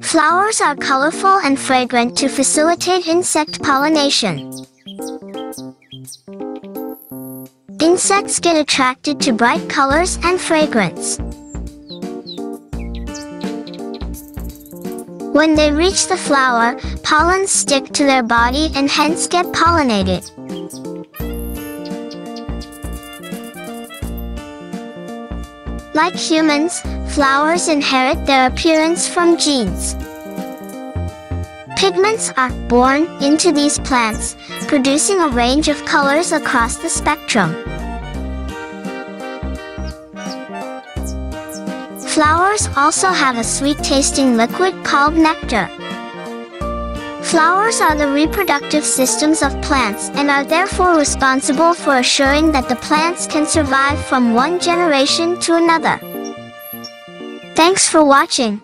Flowers are colorful and fragrant to facilitate insect pollination. Insects get attracted to bright colors and fragrance. When they reach the flower, pollens stick to their body and hence get pollinated. Like humans, flowers inherit their appearance from genes. Pigments are born into these plants, producing a range of colors across the spectrum. Flowers also have a sweet-tasting liquid called nectar. Flowers are the reproductive systems of plants and are therefore responsible for assuring that the plants can survive from one generation to another. Thanks for watching.